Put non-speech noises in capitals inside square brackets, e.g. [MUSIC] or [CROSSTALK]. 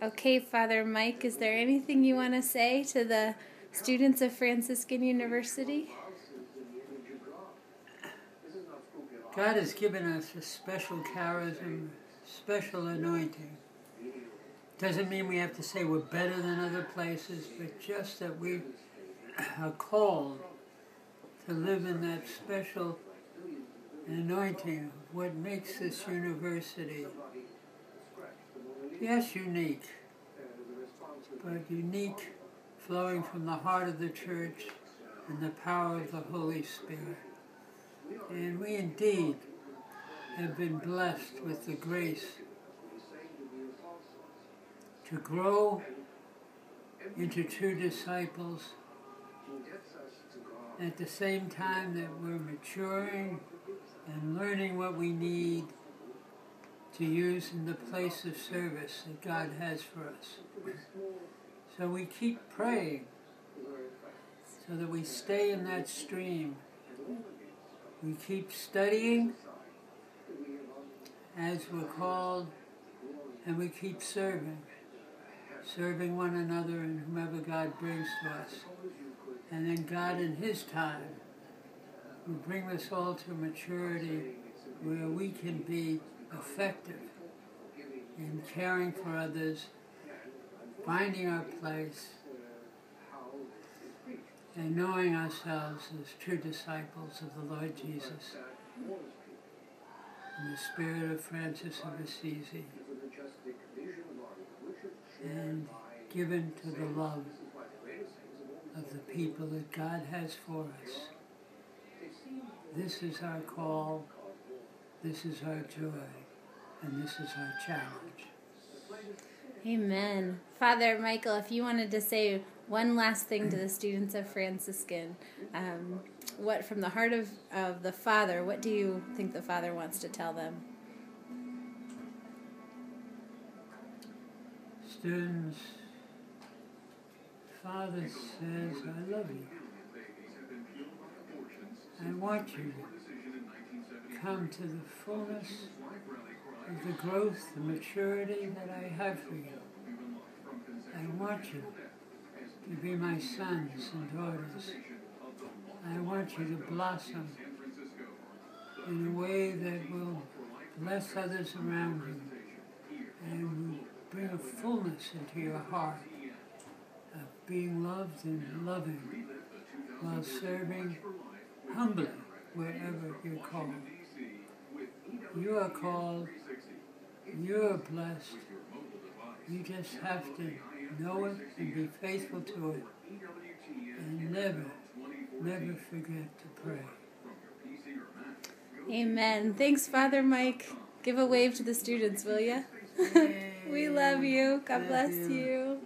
Okay, Father Mike, is there anything you want to say to the students of Franciscan University? God has given us a special charism, special anointing. Doesn't mean we have to say we're better than other places, but just that we [CLEARS THROAT] are called to live in that special anointing, what makes this university Yes, unique, but unique flowing from the heart of the church and the power of the Holy Spirit. And we indeed have been blessed with the grace to grow into true disciples at the same time that we're maturing and learning what we need to use in the place of service that God has for us. So we keep praying so that we stay in that stream. We keep studying as we're called, and we keep serving, serving one another and whomever God brings to us. And then God, in His time, will bring us all to maturity where we can be effective in caring for others, finding our place, and knowing ourselves as true disciples of the Lord Jesus. In the spirit of Francis of Assisi, and given to the love of the people that God has for us. This is our call this is our joy, and this is our challenge. Amen. Father Michael, if you wanted to say one last thing to the students of Franciscan, um, what from the heart of, of the Father, what do you think the Father wants to tell them? Students, Father says, I love you. I want you come to the fullness of the growth, the maturity that I have for you. I want you to be my sons and daughters. I want you to blossom in a way that will bless others around you and will bring a fullness into your heart of being loved and loving while serving humbly wherever you're called. You are called. You are blessed. You just have to know it and be faithful to it. And never, never forget to pray. Amen. Thanks, Father Mike. Give a wave to the students, will you? [LAUGHS] we love you. God bless you.